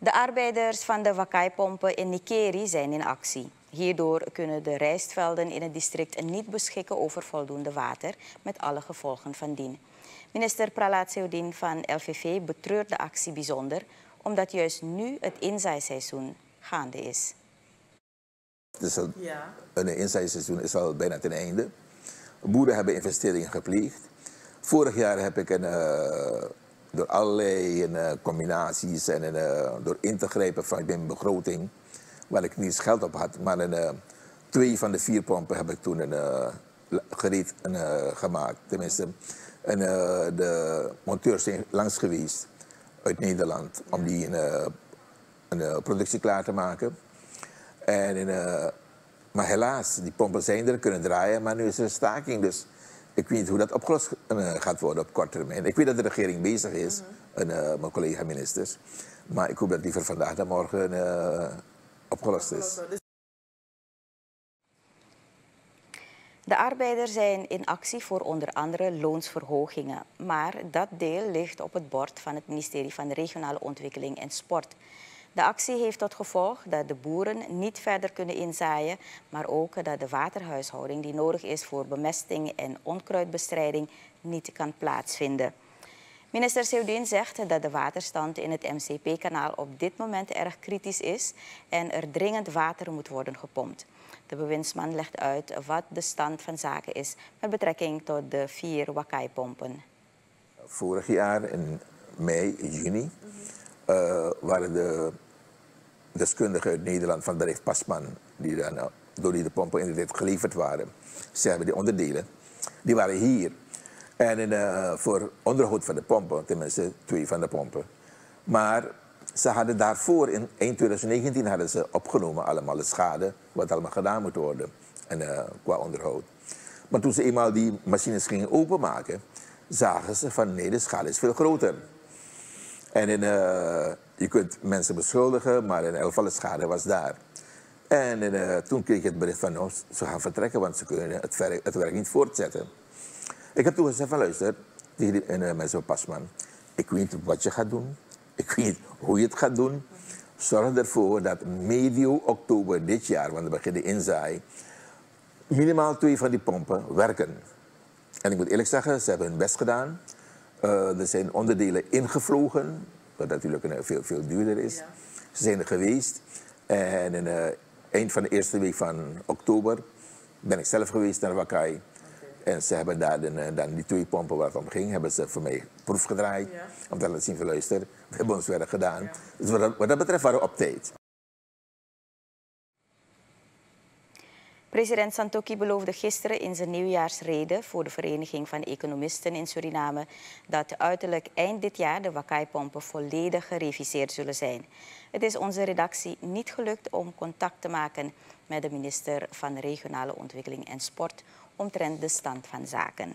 De arbeiders van de Wakai-pompen in Nikeri zijn in actie. Hierdoor kunnen de rijstvelden in het district niet beschikken over voldoende water, met alle gevolgen van dien. Minister Pralat Seudin van LVV betreurt de actie bijzonder, omdat juist nu het inzaaiseizoen gaande is. Dus het ja. een inzaaiseizoen is al bijna ten einde. Boeren hebben investeringen gepleegd. Vorig jaar heb ik een, uh, door allerlei uh, combinaties en uh, door in te grijpen van mijn begroting, waar ik niet eens geld op had, maar een, twee van de vier pompen heb ik toen een, gereed gemaakt. Tenminste, en, de monteurs zijn langs geweest uit Nederland om die een, een productie klaar te maken. En maar helaas, die pompen zijn er, kunnen draaien, maar nu is er een staking. Dus ik weet niet hoe dat opgelost gaat worden op korte termijn. Ik weet dat de regering bezig is, mhm. en uh, mijn collega-ministers. Maar ik hoop dat liever vandaag dan morgen uh, opgelost is. De arbeiders zijn in actie voor onder andere loonsverhogingen. Maar dat deel ligt op het bord van het ministerie van Regionale Ontwikkeling en Sport. De actie heeft tot gevolg dat de boeren niet verder kunnen inzaaien, maar ook dat de waterhuishouding die nodig is voor bemesting en onkruidbestrijding niet kan plaatsvinden. Minister Seudin zegt dat de waterstand in het MCP-kanaal op dit moment erg kritisch is en er dringend water moet worden gepompt. De bewindsman legt uit wat de stand van zaken is met betrekking tot de vier Wakai-pompen. Vorig jaar in mei, juni, uh, waren de deskundigen uit Nederland van bedrijf Pasman, die dan, eh, door die de pompen inderdaad geleverd waren. Ze hebben die onderdelen. Die waren hier. En in, uh, voor onderhoud van de pompen, tenminste twee van de pompen. Maar ze hadden daarvoor, in eind 2019, hadden ze opgenomen allemaal de schade, wat allemaal gedaan moet worden en, uh, qua onderhoud. Maar toen ze eenmaal die machines gingen openmaken, zagen ze van nee, de schade is veel groter. En in, uh, je kunt mensen beschuldigen, maar in elk geval de schade was daar. En uh, toen kreeg ik het bericht van, nou, ze gaan vertrekken, want ze kunnen het werk, het werk niet voortzetten. Ik heb toen gezegd van, luister, die, en, uh, mensen van Pasman, ik weet wat je gaat doen, ik weet hoe je het gaat doen. Zorg ervoor dat medio oktober dit jaar, want dan begint de inzaai, minimaal twee van die pompen werken. En ik moet eerlijk zeggen, ze hebben hun best gedaan. Uh, er zijn onderdelen ingevlogen, wat natuurlijk een, veel, veel duurder is. Ze zijn er geweest. En in uh, eind van de eerste week van oktober ben ik zelf geweest naar Wakai. En ze hebben daar dan, eh, dan die twee pompen waar het om ging, hebben ze voor mij proef gedraaid. Ja. Om te laten zien van luister, we hebben ons werk gedaan. Ja. Dus wat dat, wat dat betreft waren we op tijd. President Santoki beloofde gisteren in zijn nieuwjaarsrede voor de Vereniging van Economisten in Suriname dat uiterlijk eind dit jaar de Wakai-pompen volledig gereviseerd zullen zijn. Het is onze redactie niet gelukt om contact te maken met de minister van Regionale Ontwikkeling en Sport omtrent de stand van zaken.